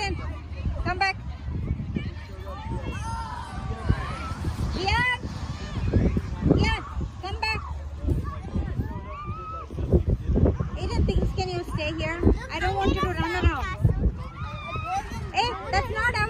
again. Come back. Come back. Thinks, can you stay here? I don't want you to run around. Hey, that's not our